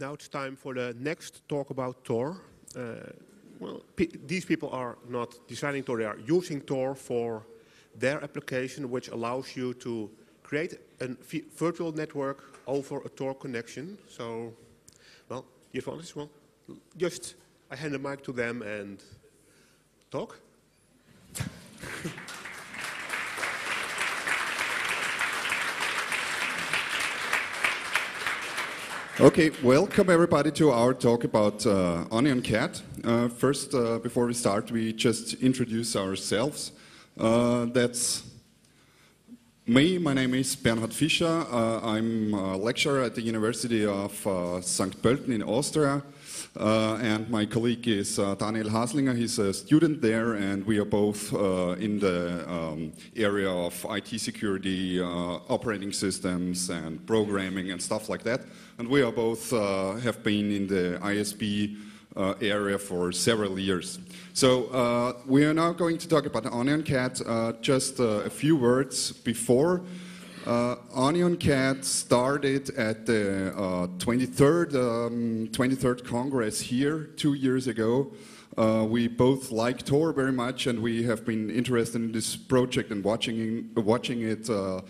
now it's time for the next talk about Tor. Uh, well, these people are not designing Tor, they are using Tor for their application, which allows you to create a virtual network over a Tor connection. So, well, the advantage, well, just I hand the mic to them and talk. Okay, welcome everybody to our talk about uh, Onion Cat. Uh, first, uh, before we start, we just introduce ourselves. Uh, that's me. My name is Bernhard Fischer. Uh, I'm a lecturer at the University of uh, St. Pölten in Austria. Uh, and my colleague is uh, Daniel Haslinger. He's a student there, and we are both uh, in the um, area of IT security, uh, operating systems, and programming and stuff like that. And we are both uh, have been in the ISP uh, area for several years. So we are now going to talk about Onion Cat. just a few words before. Uh, Onion Cat started at the uh, 23rd, um, 23rd Congress here two years ago. Uh, we both like Tor very much, and we have been interested in this project and watching, watching it uh,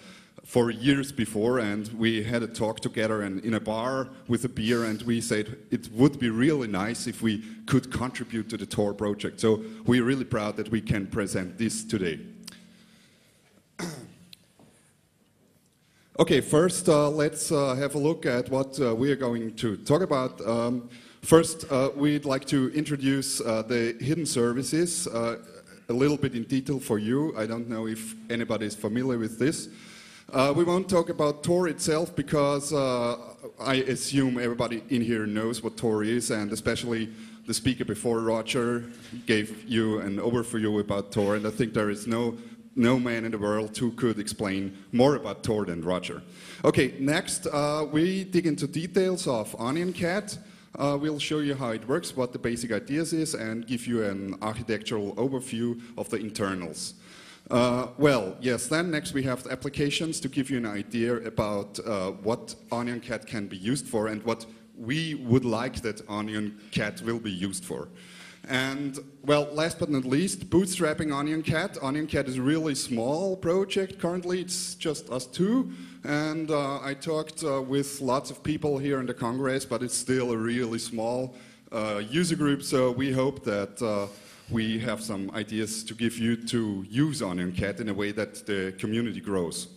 for years before. And we had a talk together and in a bar with a beer, and we said it would be really nice if we could contribute to the Tor project. So we're really proud that we can present this today. Okay, first uh, let's uh, have a look at what uh, we are going to talk about. Um, first, uh, we'd like to introduce uh, the hidden services uh, a little bit in detail for you. I don't know if anybody is familiar with this. we won't talk about Tor itself because I assume everybody in here knows what Tor is, and especially the speaker before Roger gave you an overview about Tor, and I think there is no no man in the world who could explain more about Tor than Roger. Okay, next uh, we dig into details of Onion Cat. Uh, we'll show you how it works, what the basic ideas is, and give you an architectural overview of the internals. Uh, well, yes, then next we have the applications to give you an idea about uh, what Onion Cat can be used for and what we would like that Onion Cat will be used for. And well, last but not least, bootstrapping Onion Cat. Onion Cat is a really small project currently. It's just us two. And uh, I talked uh, with lots of people here in the Congress, but it's still a really small uh, user group. So we hope that uh, we have some ideas to give you to use Onion Cat in a way that the community grows.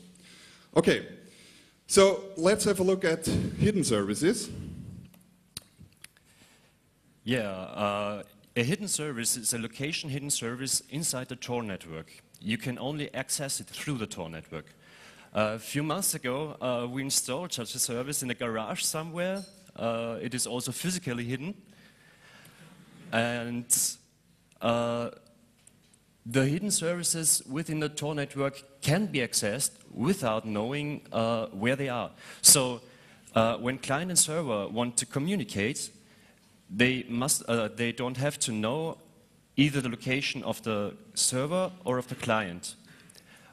Okay, so let's have a look at hidden services. Yeah, uh, a hidden service is a location hidden service inside the Tor network. You can only access it through the Tor network. Uh, a few months ago, uh, we installed such a service in a garage somewhere. Uh, it is also physically hidden. And uh, the hidden services within the Tor network can be accessed without knowing uh, where they are. So uh, when client and server want to communicate, they, must, uh, they don't have to know either the location of the server or of the client.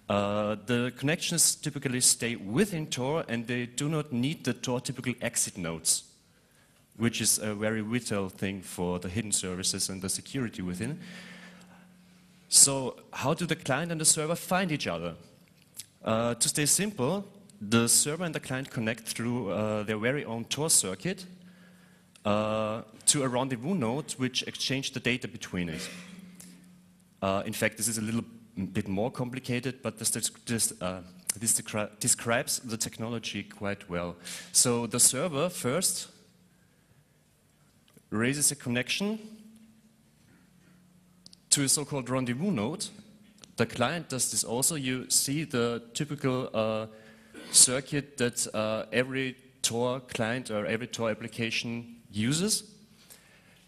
Uh, the connections typically stay within Tor and they do not need the Tor typical exit nodes, which is a very vital thing for the hidden services and the security within. So how do the client and the server find each other? Uh, to stay simple, the server and the client connect through uh, their very own Tor circuit uh, to a rendezvous node which exchange the data between it. Uh, in fact, this is a little bit more complicated, but this, this, uh, this describes the technology quite well. So the server first raises a connection to a so-called rendezvous node. The client does this also. You see the typical uh, circuit that uh, every Tor client or every Tor application uses.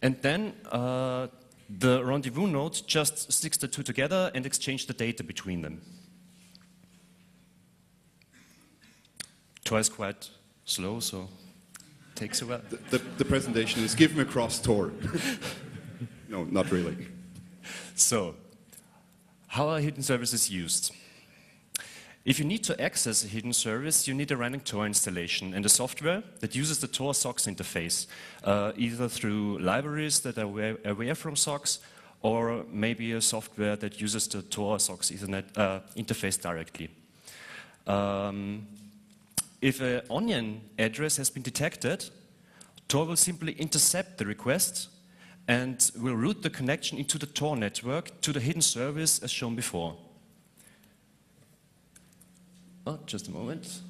And then uh, the rendezvous node just sticks the two together and exchange the data between them. Twice quite slow, so takes a while. The, the, the presentation is given cross Tor. no, not really. So, how are hidden services used? If you need to access a hidden service, you need a running Tor installation and a software that uses the Tor SOCKS interface, uh, either through libraries that are aware, from SOCKS or maybe a software that uses the Tor SOCKS Ethernet uh, interface directly. Um, if an onion address has been detected, Tor will simply intercept the request and will route the connection into the Tor network to the hidden service as shown before. Oh, just a moment.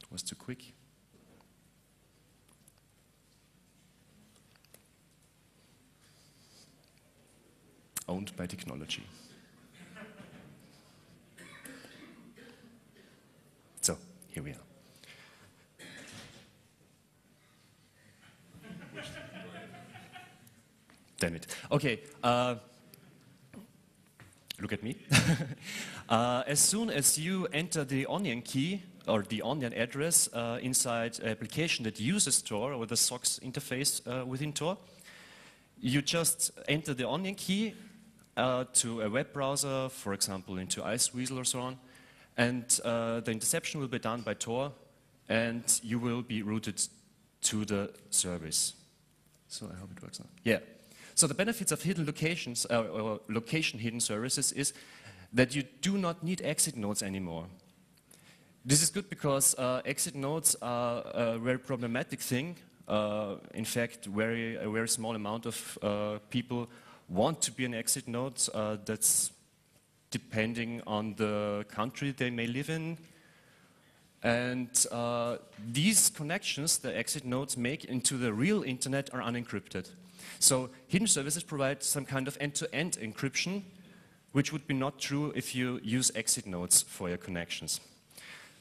It was too quick. Owned by technology. So, here we are. Damn it. Okay. Uh, look at me. uh, as soon as you enter the onion key or the onion address uh, inside an application that uses Tor or the SOCKS interface uh, within Tor, you just enter the onion key uh, to a web browser, for example, into Iceweasel or so on, and uh, the interception will be done by Tor, and you will be routed to the service. So I hope it works now. Yeah. So the benefits of hidden locations uh, or location hidden services is that you do not need exit nodes anymore. This is good because uh, exit nodes are a very problematic thing. Uh, in fact, very, a very small amount of uh, people want to be an exit node. Uh, that's depending on the country they may live in. And uh, these connections the exit nodes make into the real internet are unencrypted. So hidden services provide some kind of end-to-end -end encryption, which would be not true if you use exit nodes for your connections.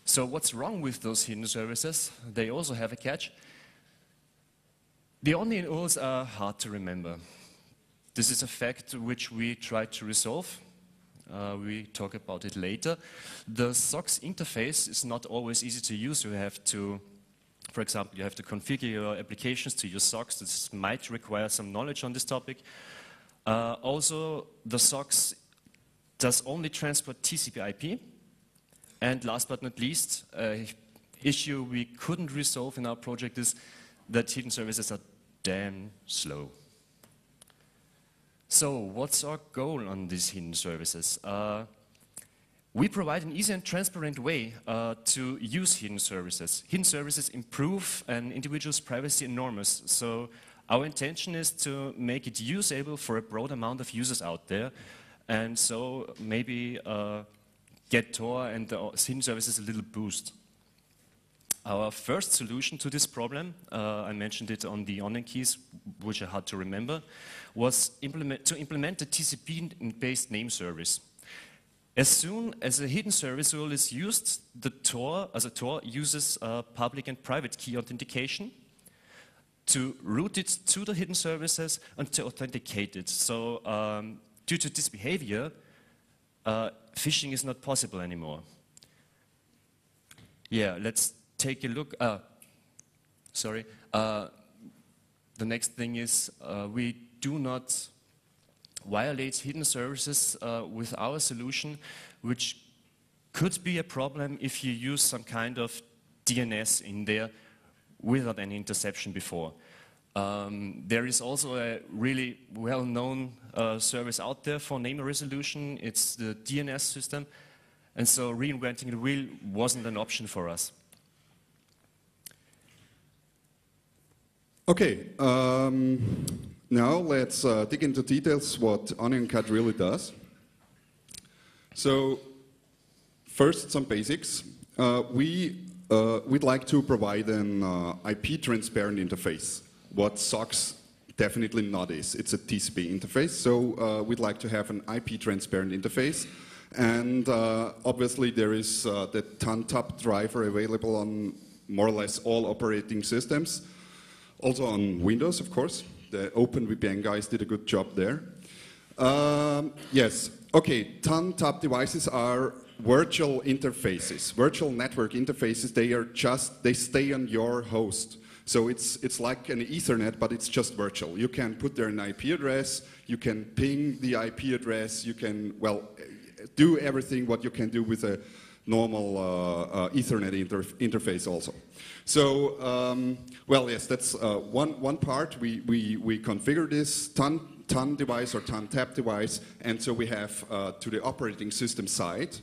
So what's wrong with those hidden services? They also have a catch. The onion URLs are hard to remember. This is a fact which we try to resolve. Uh, we talk about it later. The SOCKS interface is not always easy to use. You have to for example, you have to configure your applications to use SOCKS. This might require some knowledge on this topic. Uh, also, the SOCKS does only transport TCP IP. And last but not least, an issue we couldn't resolve in our project is that hidden services are damn slow. So what's our goal on these hidden services? Uh, we provide an easy and transparent way uh, to use hidden services. Hidden services improve an individual's privacy enormous. So our intention is to make it usable for a broad amount of users out there. And so maybe uh, get Tor and the hidden services a little boost. Our first solution to this problem, uh, I mentioned it on the onion keys, which are hard to remember, was implement, to implement a TCP-based name service. As soon as a hidden service rule is used, the Tor, as a Tor, uses public and private key authentication to route it to the hidden services and to authenticate it. So um, due to this behavior, uh, phishing is not possible anymore. Yeah, let's take a look. Uh, sorry. Uh, the next thing is uh, we do not violates hidden services uh, with our solution, which could be a problem if you use some kind of DNS in there without any interception before. Um, there is also a really well-known uh, service out there for name resolution. It's the DNS system. And so reinventing the wheel wasn't an option for us. Okay. Um, now let's uh, dig into details what OnionCat really does. So first, some basics. Uh, we, uh, we'd like to provide an uh, IP transparent interface, what SOCKS definitely not is. It's a TCP interface, so uh, we'd like to have an IP transparent interface. And uh, obviously there is the TUN/TAP driver available on more or less all operating systems, also on Windows, of course the OpenVPN guys did a good job there. Um, yes, okay, TUN/TAP devices are virtual interfaces, virtual network interfaces. They are just, they stay on your host. So it's, it's like an Ethernet, but it's just virtual. You can put there an IP address, you can ping the IP address, you can, well, do everything what you can do with a normal uh, uh, Ethernet inter interface also. So, um, well, yes, that's uh, one, one part. We, we, we configure this TUN, TUN device or TUN tap device, and so we have uh, to the operating system side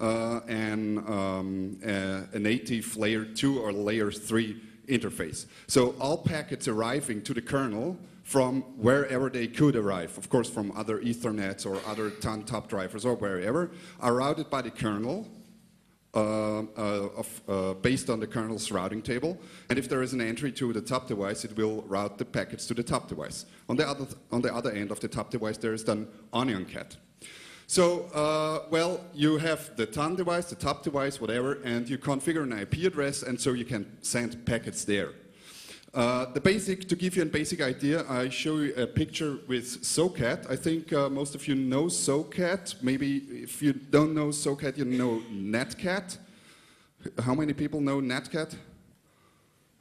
uh, and um, a, native layer 2 or layer 3 interface. So all packets arriving to the kernel from wherever they could arrive, of course from other Ethernets or other TUN/TAP drivers or wherever, are routed by the kernel of, uh, based on the kernel's routing table. And if there is an entry to the TAP device, it will route the packets to the TAP device. On the other, on the other end of the TAP device, there is then OnionCat. So, uh, well, you have the TUN device, the TAP device, whatever, and you configure an IP address, and so you can send packets there. Uh, the basic, to give you a basic idea, I show you a picture with SOCAT. I think uh, most of you know SOCAT. Maybe if you don't know SOCAT, you know NetCat. How many people know NetCat?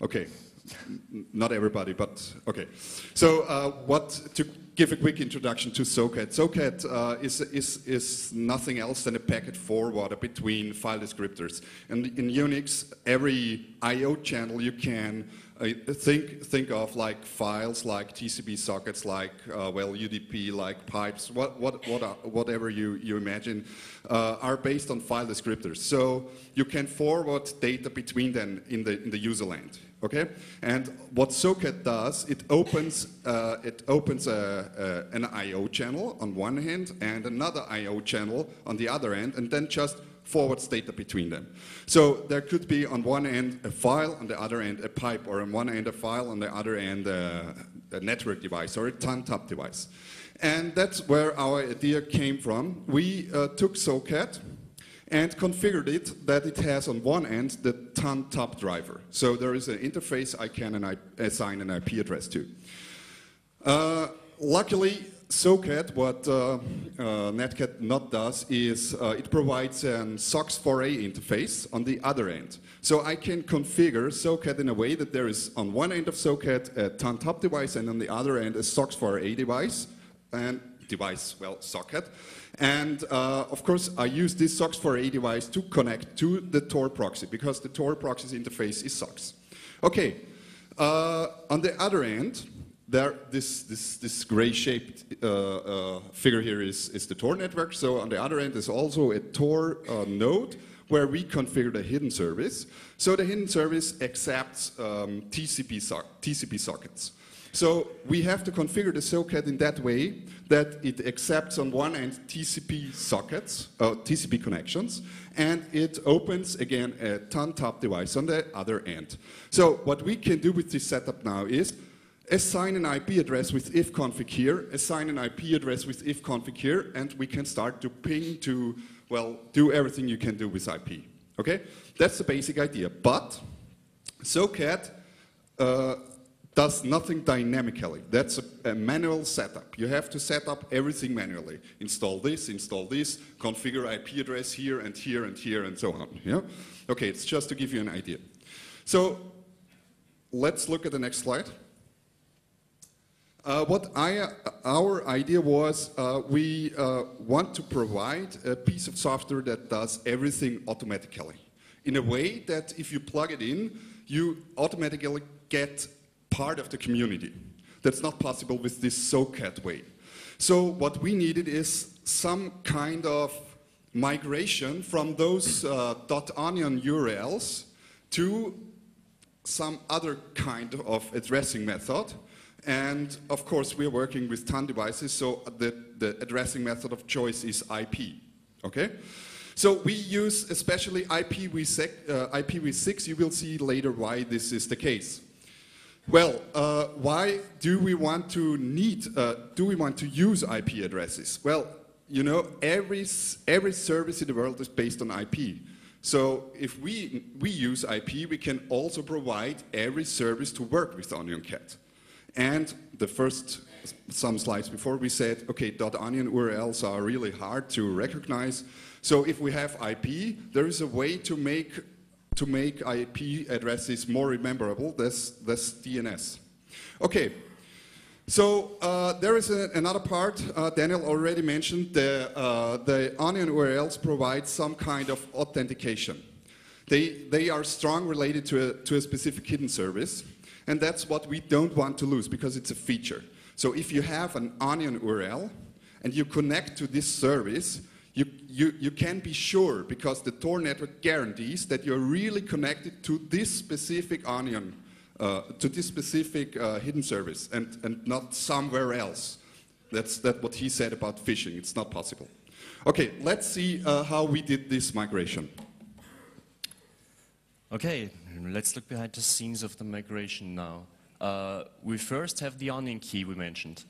Okay, not everybody, but okay. So uh, what to give a quick introduction to SOCAT. SOCAT uh, is, is, is nothing else than a packet forwarder between file descriptors. And in Unix, every I.O. channel you can think, think of like files like TCP sockets, like, uh, well, UDP, like pipes, what, what, what are, whatever you, you imagine, uh, are based on file descriptors. So you can forward data between them in the, in the user land okay? And what SOCAT does, it opens, uh, it opens a, a, an I.O. channel on one hand and another I.O. channel on the other end, and then just forwards data between them. So there could be on one end a file, on the other end a pipe, or on one end a file, on the other end a, a network device or a TUN/TAP device. And that's where our idea came from. We uh, took SOCAT, and configured it that it has on one end the TUN/TAP driver. So there is an interface I can I assign an IP address to. Uh, luckily, SOCAT, what uh, uh, Netcat not does is uh, it provides an SOCKS4A interface on the other end. So I can configure SOCAT in a way that there is on one end of SOCAT a TUN/TAP device and on the other end a SOCKS4A device and device, well, socket. And uh, of course, I use this SOCKS4A device to connect to the Tor proxy because the Tor proxy's interface is SOCKS. Okay, uh, on the other end, there, this, this, this gray-shaped uh, uh, figure here is, is the Tor network. So on the other end is also a Tor uh, node where we configure the hidden service. So the hidden service accepts um, TCP, so TCP sockets. So we have to configure the SOCAT in that way that it accepts on one end TCP sockets, uh, TCP connections, and it opens again a TUN/TAP device on the other end. So what we can do with this setup now is assign an IP address with ifconfig here, assign an IP address with ifconfig here, and we can start to ping to, well, do everything you can do with IP. Okay? That's the basic idea. But SOCAT uh, does nothing dynamically. That's a, a, manual setup. You have to set up everything manually. Install this, install this, configure IP address here and here and here and so on. Yeah? Okay, it's just to give you an idea. So let's look at the next slide. Uh, what I, uh, our idea was uh, we uh, want to provide a piece of software that does everything automatically in a way that if you plug it in, you automatically get part of the community. That's not possible with this SOCAT way. So what we needed is some kind of migration from those uh, .onion URLs to some other kind of addressing method. And of course, we're working with TUN devices, so the, the addressing method of choice is IP. Okay? So we use especially IPv6, uh, IPv6. You will see later why this is the case. Well, uh, why do we want to need, uh, do we want to use IP addresses? Well, you know, every, every service in the world is based on IP. So if we, we use IP, we can also provide every service to work with OnionCat. And the first, some slides before, we said, okay, .onion URLs are really hard to recognize. So if we have IP, there is a way to make to make IP addresses more rememberable, that's, that's DNS. Okay, so uh, there is a, another part, uh, Daniel already mentioned, the, uh, the onion URLs provide some kind of authentication. They, they are strong related to a, to a specific hidden service, and that's what we don't want to lose because it's a feature. So if you have an onion URL and you connect to this service, you, you, you can be sure because the Tor network guarantees that you're really connected to this specific onion, uh, to this specific uh, hidden service and, and not somewhere else. That's that what he said about phishing. It's not possible. Okay, let's see uh, how we did this migration. Okay, let's look behind the scenes of the migration now. Uh, we first have the onion key we mentioned.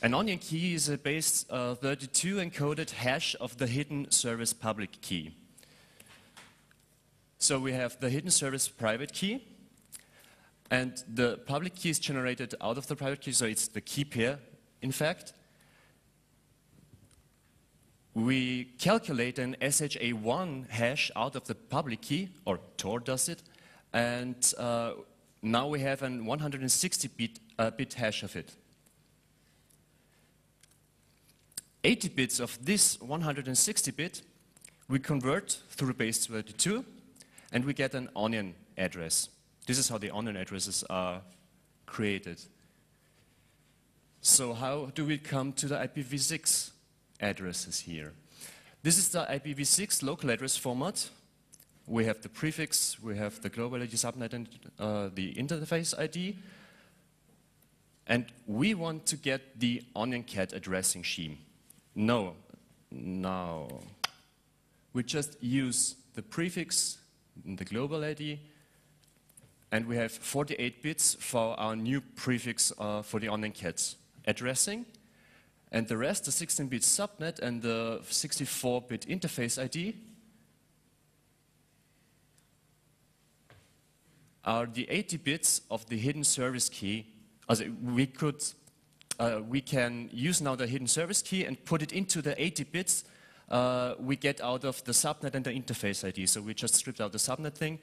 An onion key is a base uh, 32 encoded hash of the hidden service public key. So we have the hidden service private key, and the public key is generated out of the private key, so it's the key pair, in fact. We calculate an SHA-1 hash out of the public key, or Tor does it, and uh, now we have an 160-bit uh, bit hash of it. 80 bits of this 160-bit we convert through base 32, and we get an onion address. This is how the onion addresses are created. So how do we come to the IPv6 addresses here. This is the IPv6 local address format. We have the prefix, we have the global ID subnet and uh, the interface ID. And we want to get the onion cat addressing scheme. No, no. We just use the prefix, the global ID, and we have 48 bits for our new prefix uh, for the OnionCat addressing. And the rest, the 16-bit subnet and the 64-bit interface ID, are the 80 bits of the hidden service key. We could, uh, we can use now the hidden service key and put it into the 80 bits uh, we get out of the subnet and the interface ID. So we just stripped out the subnet thing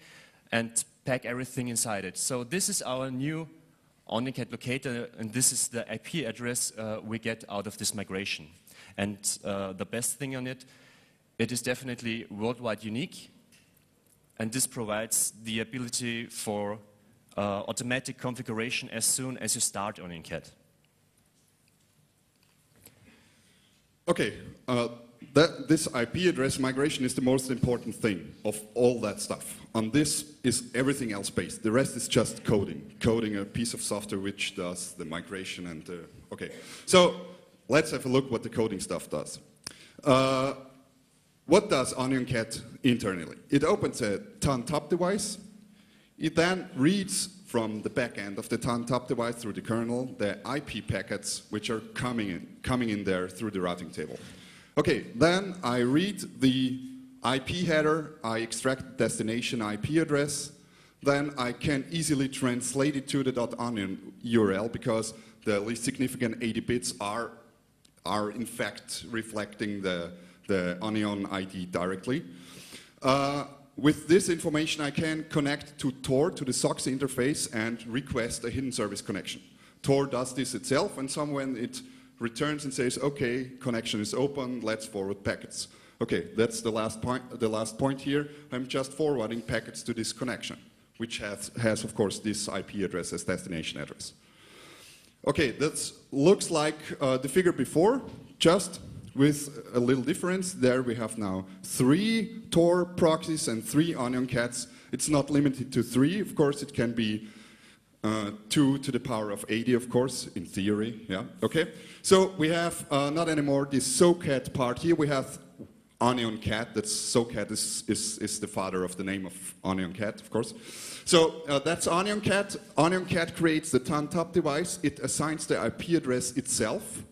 and pack everything inside it. So this is our new OnionCat locator, and this is the IP address uh, we get out of this migration. And uh, the best thing on it, it is definitely worldwide unique, and this provides the ability for uh, automatic configuration as soon as you start OnionCat. Okay, uh, that, this IP address migration is the most important thing of all that stuff. On this is everything else based. The rest is just coding, coding a piece of software which does the migration and uh, okay. So let's have a look what the coding stuff does. Uh, what does OnionCat internally? It opens a TUN/TAP device. It then reads from the back end of the TUN/TAP device through the kernel the IP packets which are coming in, coming in there through the routing table. Okay, then I read the IP header, I extract destination IP address, then I can easily translate it to the .onion URL because the least significant 80 bits are, are in fact reflecting the, the onion ID directly. Uh, with this information, I can connect to Tor, to the SOCKS interface, and request a hidden service connection. Tor does this itself, and someone it returns and says, okay, connection is open, let's forward packets. Okay, that's the last point, the last point here. I'm just forwarding packets to this connection, which has, has of course, this IP address as destination address. Okay, that looks like uh, the figure before, just with a little difference. There we have now three Tor proxies and three Onion cats. It's not limited to three, of course, it can be uh, 2 to the power of 80, of course, in theory, yeah, okay. So we have uh, not anymore this SOCAT part here, we have Onion Cat, that's SOCAT is, is, is the father of the name of Onion Cat, of course. So uh, that's Onion Cat. Onion Cat creates the TUN/TAP device, it assigns the IP address itself.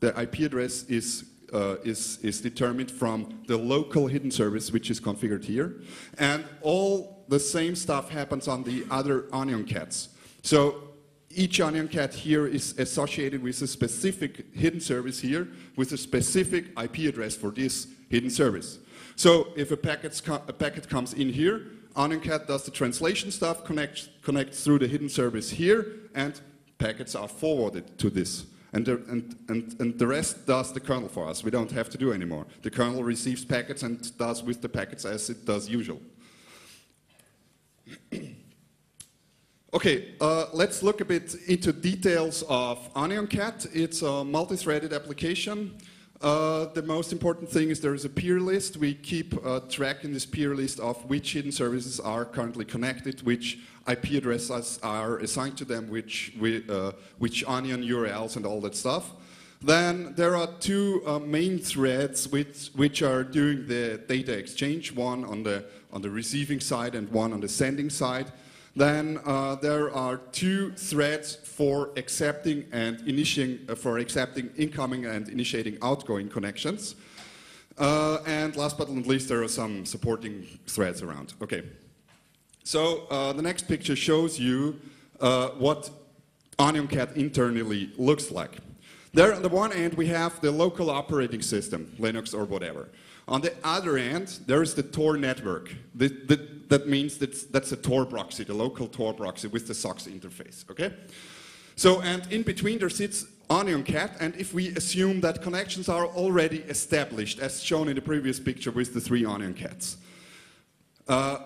The IP address is uh, is, is determined from the local hidden service, which is configured here. And all the same stuff happens on the other Onion Cats. So each onion cat here is associated with a specific hidden service here with a specific IP address for this hidden service. So if a, a packet comes in here, OnionCat does the translation stuff, connects, connects through the hidden service here, and packets are forwarded to this. And the, and, and, and the rest does the kernel for us. We don't have to do anymore. The kernel receives packets and does with the packets as it does usual. Okay, uh, let's look a bit into details of OnionCat. It's a multi-threaded application. Uh, the most important thing is there is a peer list. We keep uh, track in this peer list of which hidden services are currently connected, which IP addresses are assigned to them, which, we, uh, which onion URLs and all that stuff. Then there are two uh, main threads which, which are doing the data exchange, one on the, on the receiving side and one on the sending side. Then uh, there are two threads for accepting and initiating, uh, for accepting incoming and initiating outgoing connections. Uh, and last but not least, there are some supporting threads around. Okay. So uh, the next picture shows you uh, what OnionCat internally looks like. There on the one end, we have the local operating system, Linux or whatever. On the other end, there is the Tor network. The, the, that means that's, that's a Tor proxy, the local Tor proxy with the SOCKS interface, okay? So, and in between there sits OnionCat, and if we assume that connections are already established, as shown in the previous picture with the three OnionCats, uh,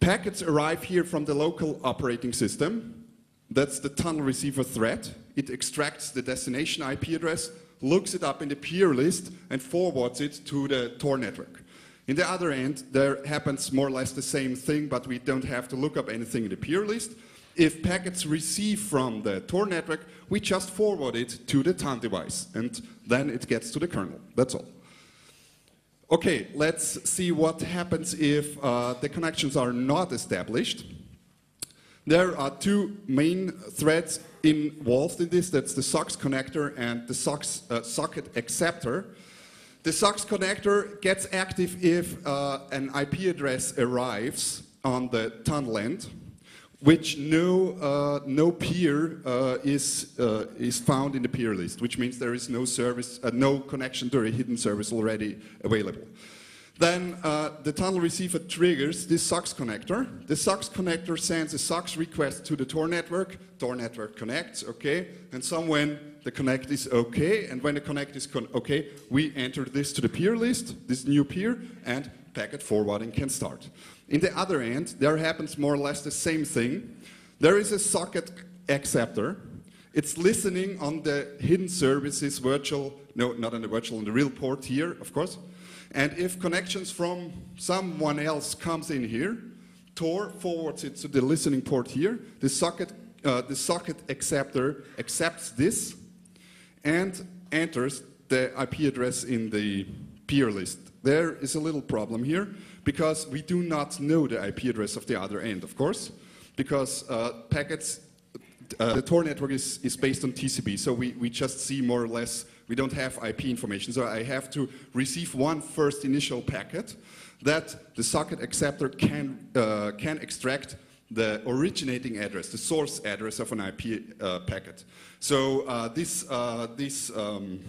packets arrive here from the local operating system. That's the tunnel receiver thread. It extracts the destination IP address, looks it up in the peer list, and forwards it to the Tor network. In the other end, there happens more or less the same thing, but we don't have to look up anything in the peer list. If packets receive from the Tor network, we just forward it to the TUN device, and then it gets to the kernel. That's all. Okay, let's see what happens if uh, the connections are not established. There are two main threads involved in this. That's the SOCKS connector and the SOCKS uh, socket acceptor. The SOCKS connector gets active if uh, an IP address arrives on the tunnel end, which no, uh, no peer uh, is, uh, is found in the peer list, which means there is no service, uh, no connection to a hidden service already available. Then uh, the tunnel receiver triggers this SOCKS connector. The SOCKS connector sends a SOCKS request to the Tor network. Tor network connects, okay. And some when the connect is okay, and when the connect is okay, we enter this to the peer list, this new peer, and packet forwarding can start. In the other end, there happens more or less the same thing. There is a socket acceptor. It's listening on the hidden services virtual, no, not on the virtual, on the real port here, of course. And if connections from someone else comes in here, Tor forwards it to the listening port here. The socket, uh, the socket acceptor accepts this and enters the IP address in the peer list. There is a little problem here because we do not know the IP address of the other end, of course, because uh, packets, uh, the Tor network is, is based on TCP, so we, we just see more or less we don't have IP information, so I have to receive one first initial packet that the socket acceptor can, uh, can extract the originating address, the source address of an IP uh, packet. So uh, this, uh, this um,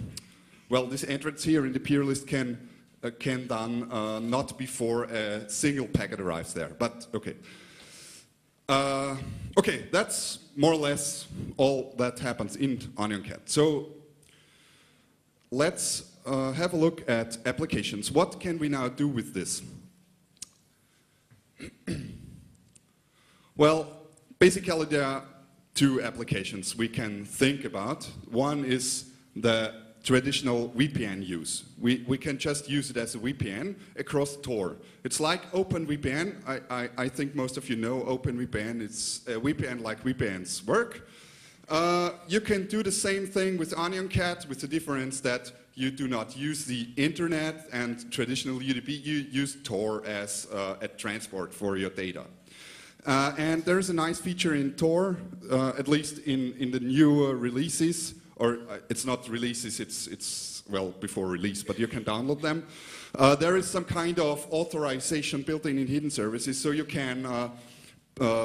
well, this entrance here in the peer list can, uh, can done uh, not before a single packet arrives there, but okay. okay, that's more or less all that happens in OnionCat. So let's uh, have a look at applications. What can we now do with this? well, basically there are two applications we can think about. One is the traditional VPN use. We, we can just use it as a VPN across Tor. It's like OpenVPN. I, I, I think most of you know OpenVPN. It's a VPN like VPNs work. Uh, you can do the same thing with OnionCat with the difference that you do not use the internet and traditional UDP, you use Tor as uh, a transport for your data. Uh, and there's a nice feature in Tor, uh, at least in, in the newer releases, or uh, it's not releases, it's, it's, well, before release, but you can download them. There is some kind of authorization built in in hidden services, so you can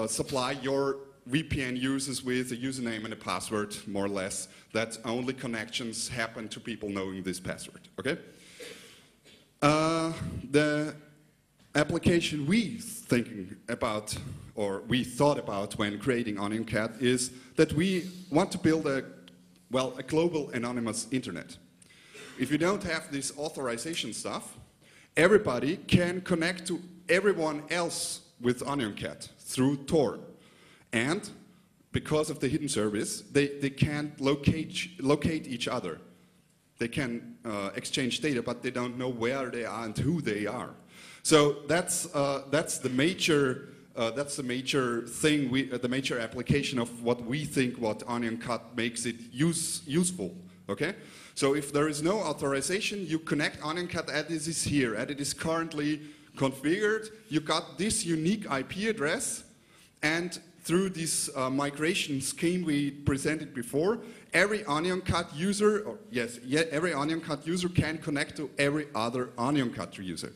supply your VPN users with a username and a password, more or less, that only connections happen to people knowing this password, okay? Uh, the application we thinking about or we thought about when creating OnionCat is that we want to build a well a global anonymous internet. If you don't have this authorization stuff, everybody can connect to everyone else with OnionCat through Tor. And because of the hidden service, they, they can't locate, locate each other. They can uh, exchange data, but they don't know where they are and who they are. So that's, uh, that's the major uh, that's the major thing, we, uh, the major application of what we think what OnionCat makes it use, useful. Okay? So if there is no authorization, you connect OnionCat as it is here, as it is currently configured. You got this unique IP address, and through this uh, migration scheme we presented before, every OnionCat user, or yes, yeah, every OnionCat user can connect to every other OnionCat user.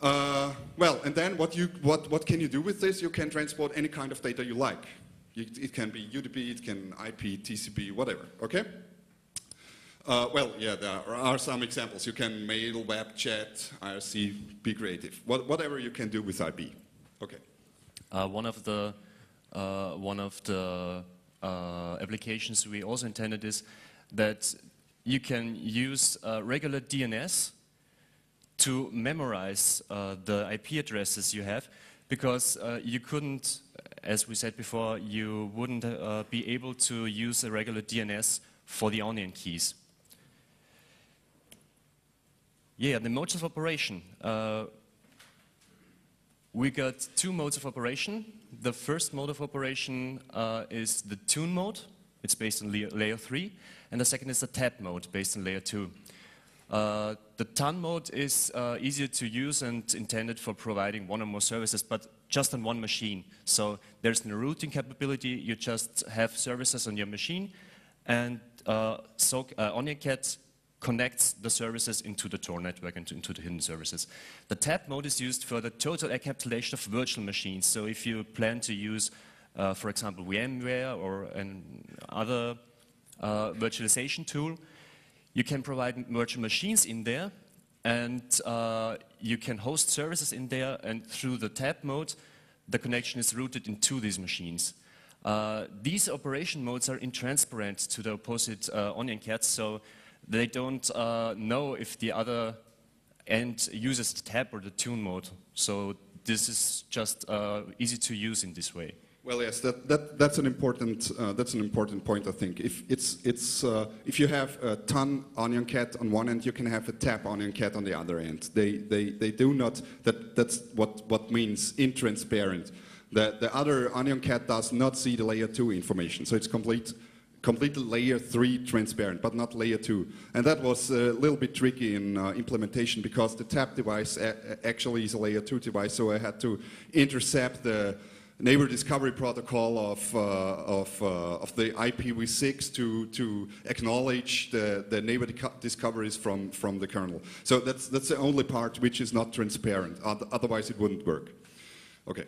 Uh, well, and then what, you, what, what can you do with this? You can transport any kind of data you like. It, it can be UDP, it can IP, TCP, whatever, okay? Uh, well, yeah, there are some examples. You can mail, web chat, IRC, be creative. What, whatever you can do with IP. Okay. Uh, one of the, one of the uh, applications we also intended is that you can use uh, regular DNS to memorize uh, the IP addresses you have because uh, you couldn't, as we said before, you wouldn't uh, be able to use a regular DNS for the onion keys. Yeah, the modes of operation. Uh, we got two modes of operation. The first mode of operation uh, is the TUN mode. It's based on layer 3. And the second is the tap mode based on layer 2. Uh, the TUN mode is uh, easier to use and intended for providing one or more services, but just on one machine. So there's no routing capability, you just have services on your machine, and uh, so uh, OnionCat connects the services into the Tor network and into the hidden services. The tap mode is used for the total encapsulation of virtual machines. So if you plan to use, uh, for example, VMware or another uh, virtualization tool, you can provide virtual machines in there, and uh, you can host services in there, and through the tap mode, the connection is routed into these machines. Uh, these operation modes are intransparent to the opposite uh, OnionCats, so they don't uh, know if the other end uses the tap or the TUN mode. So this is just uh, easy to use in this way. Well, yes, that, that, that's, an important, uh, that's an important point, I think. If, it's, it's, uh, if you have a TUN OnionCat on one end, you can have a tap onion cat on the other end. They, they, they do not, that, that's what, what means intransparent. The, the other onion cat does not see the layer 2 information, so it's complete, completely layer 3 transparent, but not layer 2. And that was a little bit tricky in uh, implementation because the tap device actually is a layer 2 device, so I had to intercept the neighbor discovery protocol of, uh, of, uh, of the IPv6 to, to acknowledge the, the neighbor discoveries from, from the kernel. So that's, that's the only part which is not transparent. Otherwise, it wouldn't work. Okay.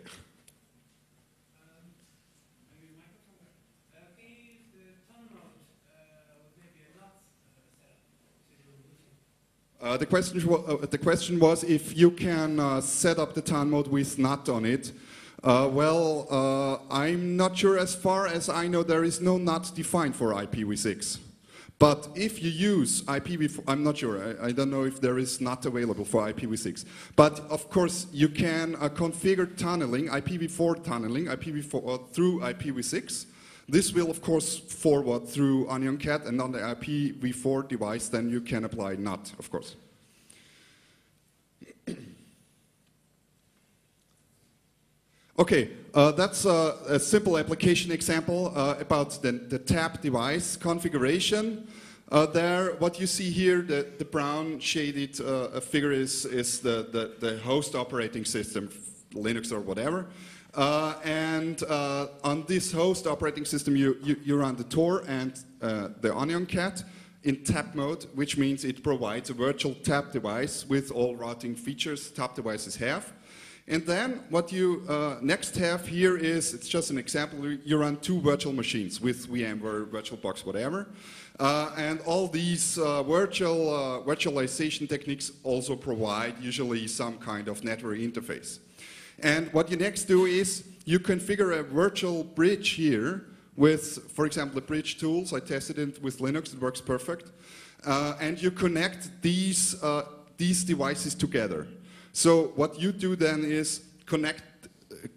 Uh, the, question uh, the question was if you can uh, set up the TUN mode with NAT on it. Uh, well, uh, I'm not sure as far as I know there is no NAT defined for IPv6. But if you use IPv4, I'm not sure, I, I, don't know if there is NAT available for IPv6. But of course, you can uh, configure tunneling, IPv4 tunneling, IPv4 uh, through IPv6. This will of course forward through OnionCat and on the IPv4 device, then you can apply NAT, of course. Okay, uh, that's a, a, simple application example uh, about the, the tap device configuration. Uh, there, what you see here, the, the brown shaded uh, figure is, is the, the, the, host operating system, Linux or whatever. Uh, and uh, on this host operating system, you, you, you run the Tor and the OnionCat in tap mode, which means it provides a virtual tap device with all routing features tap devices have. And then what you uh, next have here is, it's just an example, you run two virtual machines with VMware, VirtualBox, whatever. Uh, and all these uh, virtual uh, virtualization techniques also provide usually some kind of network interface. And what you next do is you configure a virtual bridge here with, for example, the bridge tools. I tested it with Linux, it works perfect. Uh, and you connect these, uh, these devices together. So what you do then is connect,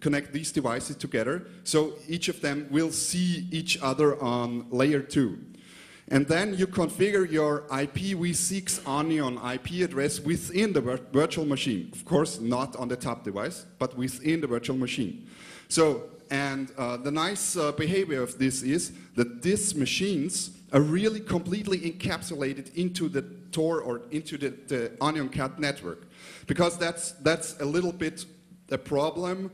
connect these devices together so each of them will see each other on layer two. And then you configure your IPv6 Onion IP address within the vir virtual machine. Of course, not on the TAP device, but within the virtual machine. So, and uh, the nice uh, behavior of this is that these machines are really completely encapsulated into the Tor or into the, the OnionCat network because that's, that's a little bit a problem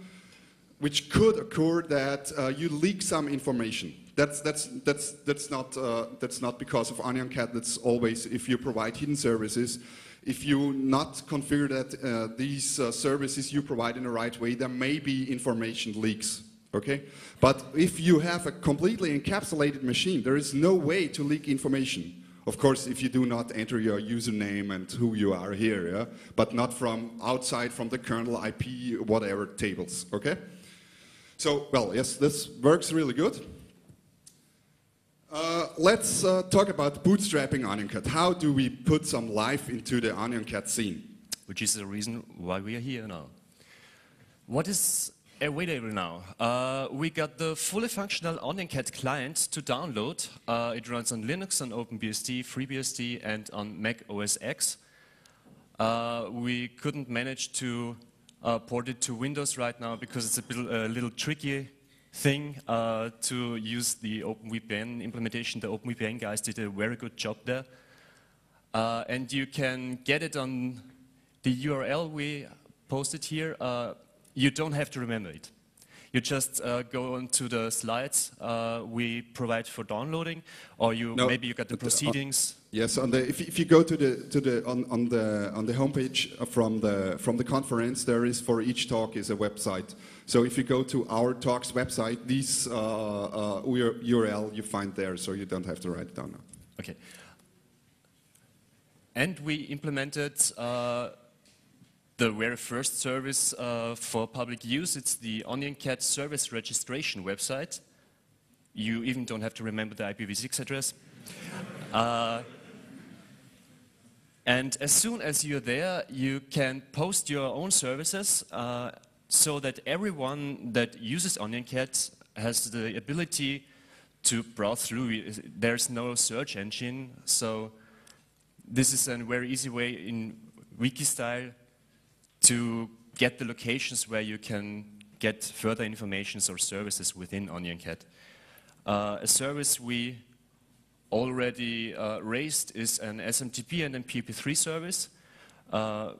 which could occur that uh, you leak some information. That's, that's, that's, that's, not, uh, that's not because of OnionCat, that's always if you provide hidden services. If you not configure that uh, these uh, services you provide in the right way, there may be information leaks. Okay? But if you have a completely encapsulated machine, there is no way to leak information. Of course, if you do not enter your username and who you are here, yeah? but not from outside from the kernel IP, whatever tables, okay? So, well, yes, this works really good. Uh, let's uh, talk about bootstrapping OnionCat. How do we put some life into the OnionCat scene? Which is the reason why we are here now. What is available now. Uh, we got the fully functional OnionCat client to download. Uh, it runs on Linux, on OpenBSD, FreeBSD, and on Mac OS X. Uh, we couldn't manage to port it to Windows right now because it's a, bit, a little tricky thing uh, to use the OpenVPN implementation. The OpenVPN guys did a very good job there. Uh, and you can get it on the URL we posted here you don't have to remember it. You just uh, go onto the slides uh, we provide for downloading, or you no, maybe you got the uh, proceedings. Yes, on the, if, if you go to the to the on, on the on the homepage from the from the conference, there is for each talk is a website. So if you go to our talks website, this uh, URL uh, you find there, so you don't have to write it down. Okay. And we implemented uh, the very first service uh, for public use. It's the OnionCat service registration website. You even don't have to remember the IPv6 address. And as soon as you're there, you can post your own services uh, so that everyone that uses OnionCat has the ability to browse through. There's no search engine, so this is a very easy way in wiki style to get the locations where you can get further information or services within OnionCat. Uh, a service we already uh, raised is an SMTP and POP3 service. Uh,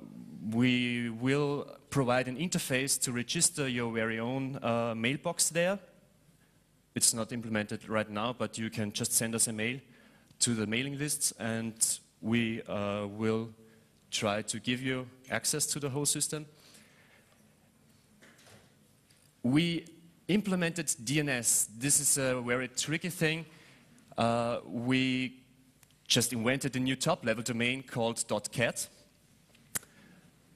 we will provide an interface to register your very own uh, mailbox there. It's not implemented right now, but you can just send us a mail to the mailing lists and we uh, will try to give you access to the whole system. We implemented DNS. This is a very tricky thing. Uh, we just invented a new top-level domain called .cat.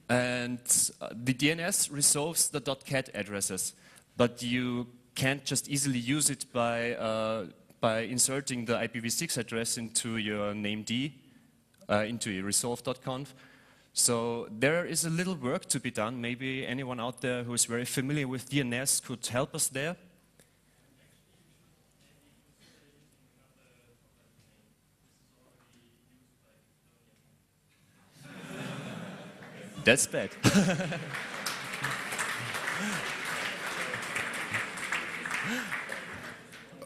And uh, the DNS resolves the .cat addresses, but you can't just easily use it by, uh, by inserting the IPv6 address into your named, uh, into your resolv.conf. So there is a little work to be done. Maybe anyone out there who is very familiar with DNS could help us there. That's bad.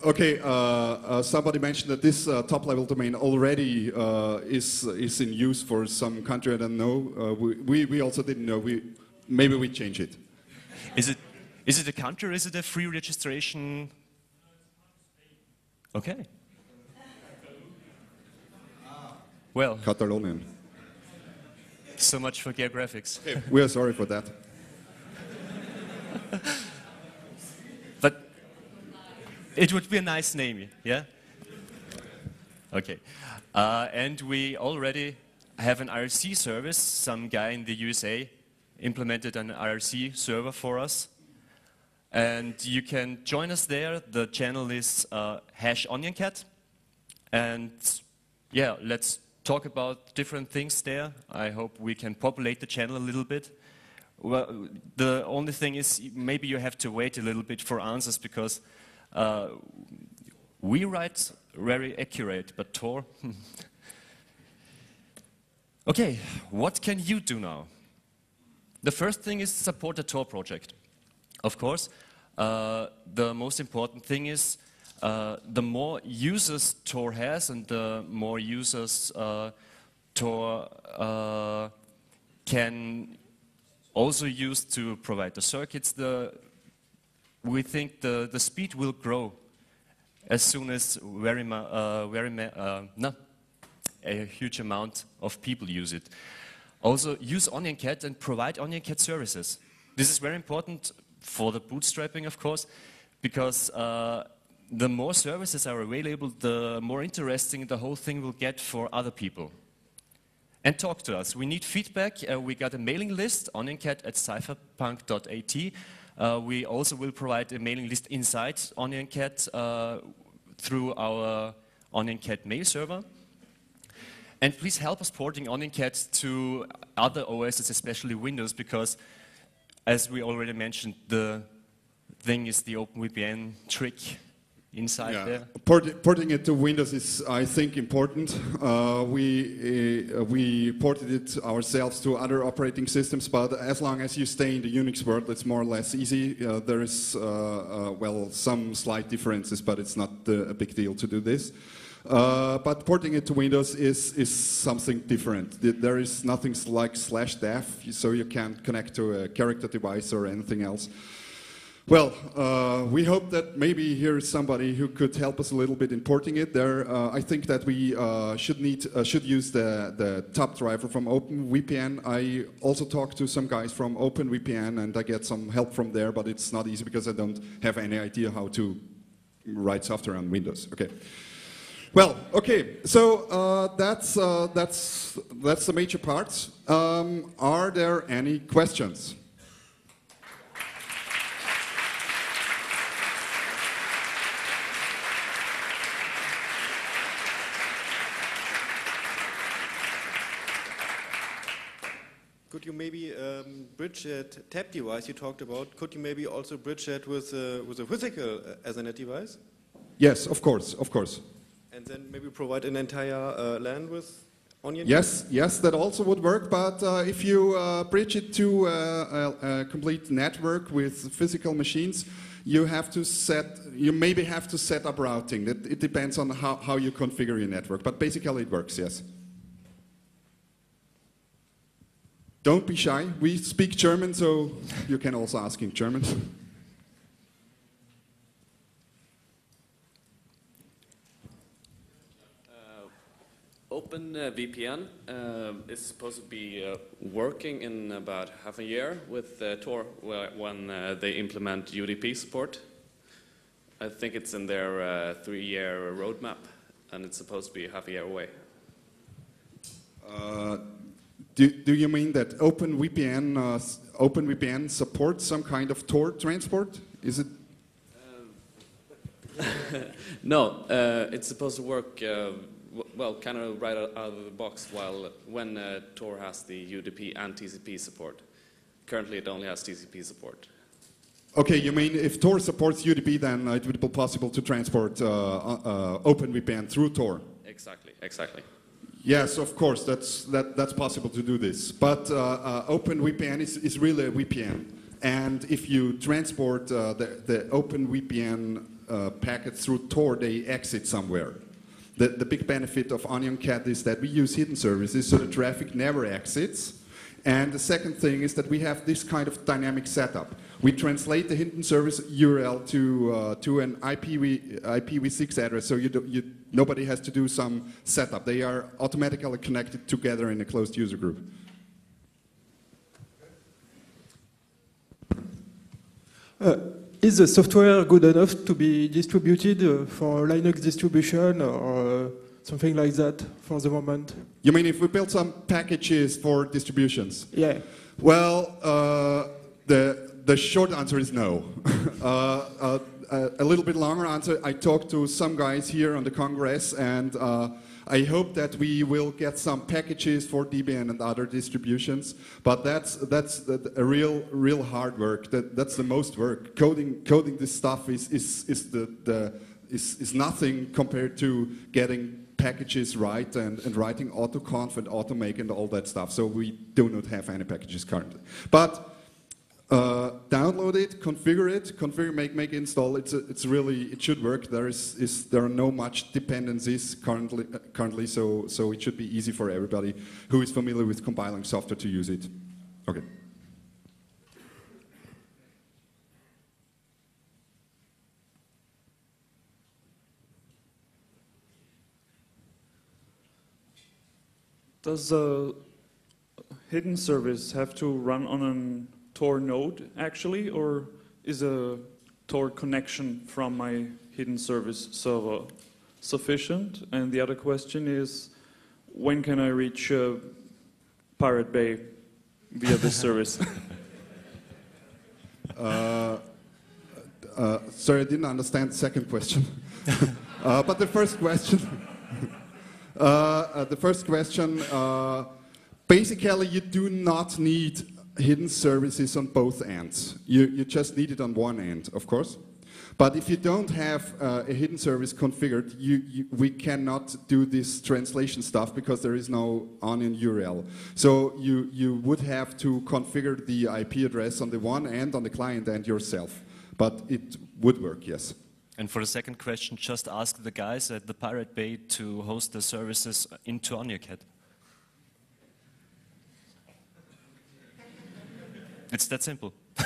Okay, uh, uh, somebody mentioned that this uh, top-level domain already uh, is is in use for some country. I don't know. Uh, we, we, we also didn't know. We maybe we change it. Is it is it a country or is it a free registration? Okay. Well, Catalonian. So much for gear graphics. Okay. We are sorry for that. but it would be a nice name, yeah? Okay. Uh, and we already have an IRC service. Some guy in the USA implemented an IRC server for us. And you can join us there. The channel is uh, hash onioncat. And yeah, let's talk about different things there. I hope we can populate the channel a little bit. Well, the only thing is maybe you have to wait a little bit for answers because uh, we write very accurate, but Tor. okay, what can you do now? The first thing is support the Tor project. Of course, uh, the most important thing is uh, the more users Tor has and the more users uh, Tor uh, can also use to provide the circuits, the, we think the, the speed will grow as soon as very, uh, very uh, no, a huge amount of people use it. Also, use OnionCat and provide OnionCat services. This is very important for the bootstrapping, of course, because the more services are available, the more interesting the whole thing will get for other people. And talk to us. We need feedback. Uh, we got a mailing list, onioncat at cypherpunk.at. Uh, we also will provide a mailing list inside OnionCat uh, through our OnionCat mail server. And please help us porting OnionCat to other OSs, especially Windows, because as we already mentioned, the thing is the OpenVPN trick inside yeah. there? Port, porting it to Windows is, I think, important. Uh, we, uh, we ported it ourselves to other operating systems, but as long as you stay in the Unix world, it's more or less easy. Uh, there is, uh, uh, well, some slight differences, but it's not a big deal to do this. Uh, but porting it to Windows is, is something different. There is nothing like slash dev, so you can't connect to a character device or anything else. Well, uh, we hope that maybe here is somebody who could help us a little bit in porting it. There, uh, I think that we uh, should need uh, should use the the TAP driver from OpenVPN. I also talked to some guys from OpenVPN, and I get some help from there. But it's not easy because I don't have any idea how to write software on Windows. Okay. Well, okay. So uh, that's uh, that's that's the major parts. Um, are there any questions? Could you maybe um, bridge that tap device you talked about? Could you maybe also bridge that with, uh, with a physical uh, Ethernet device? Yes, of course, of course. And then maybe provide an entire uh, LAN with Onion? Yes, yes, that also would work. But uh, if you uh, bridge it to uh, a, a, complete network with physical machines, you have to set, you maybe have to set up routing. It, it depends on how, how you configure your network. But basically it works, yes. Don't be shy. We speak German, so you can also ask in German. Uh, Open uh, VPN uh, is supposed to be uh, working in about half a year with uh, Tor when uh, they implement UDP support. I think it's in their three-year roadmap, and it's supposed to be half a year away. Do, do you mean that OpenVPN, uh, OpenVPN supports some kind of Tor transport? Is it? Uh, no, uh, it's supposed to work uh, well, kind of right out of the box. While when uh, Tor has the UDP and TCP support, currently it only has TCP support. Okay, you mean if Tor supports UDP, then it would be possible to transport uh, OpenVPN through Tor? Exactly, exactly. Yes, of course, that's, that, that's possible to do this. But uh, uh, OpenVPN is, is really a VPN. And if you transport uh, the, the OpenVPN uh, packets through Tor, they exit somewhere. The, the big benefit of OnionCat is that we use hidden services, so the traffic never exits. And the second thing is that we have this kind of dynamic setup. We translate the hidden service URL to, uh, to an IPv, IPv6 address, so you, do, you Nobody has to do some setup. They are automatically connected together in a closed user group. Uh, is the software good enough to be distributed uh, for Linux distribution or uh, something like that for the moment? You mean if we build some packages for distributions? Yeah. Well, uh, the the short answer is no. a little bit longer answer. I talked to some guys here on the Congress, and uh, I hope that we will get some packages for Debian and other distributions. But that's that's a real real hard work. That that's the most work. Coding coding this stuff is is is the the is, is nothing compared to getting packages right and, and writing autoconf and automake and all that stuff. So we do not have any packages currently. But uh, download it, configure it, configure, make, make, install. It's, a, it's really, it should work. There is, is there are no much dependencies currently, uh, currently so, so it should be easy for everybody who is familiar with compiling software to use it. Okay. Does a hidden service have to run on a Tor node actually, or is a Tor connection from my hidden service server sufficient? And the other question is, when can I reach uh, Pirate Bay via this service? Uh, uh, sorry, I didn't understand the second question. uh, but the first question, uh, uh, the first question, uh, basically you do not need hidden services on both ends. You, you just need it on one end, of course. But if you don't have uh, a hidden service configured, you, you, we cannot do this translation stuff because there is no onion URL. So you, you would have to configure the IP address on the one end, on the client end yourself. But it would work, yes. And for the second question, just ask the guys at the Pirate Bay to host the services into OnionCat. It's that simple.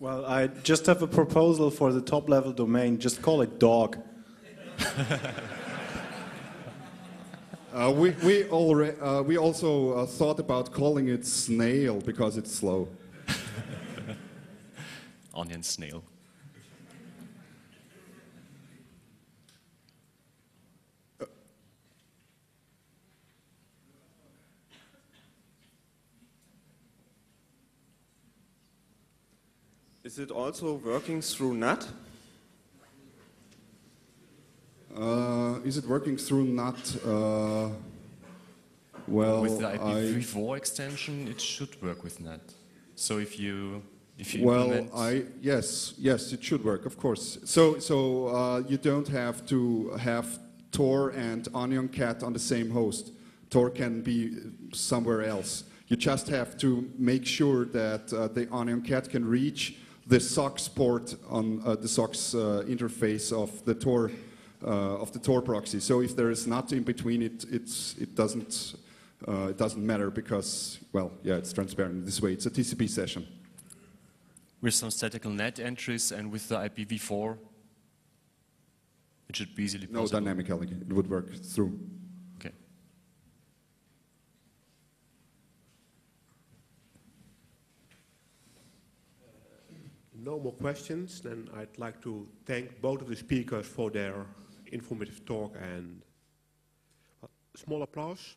Well, I just have a proposal for the top level domain. Just call it dog. Uh, we, we, alre- uh, we also uh, thought about calling it snail because it's slow. Onion snail. Is it also working through NAT? Uh, is it working through NAT? Uh, well, with the I, IPv4 extension, it should work with NAT. So if you if you well, I yes, yes, it should work, of course. So, so uh, you don't have to have Tor and OnionCat on the same host. Tor can be somewhere else. You just have to make sure that uh, the OnionCat can reach the SOCKS port on uh, the SOCKS uh, interface of the Tor of the Tor proxy. So if there is NAT in between, it it's it doesn't uh, it doesn't matter because well, yeah, it's transparent this way. It's a TCP session. with some statical net entries and with the IPv4, it should be easily possible. No dynamically, it would work through. Okay. No more questions, then I'd like to thank both of the speakers for their informative talk and a small applause.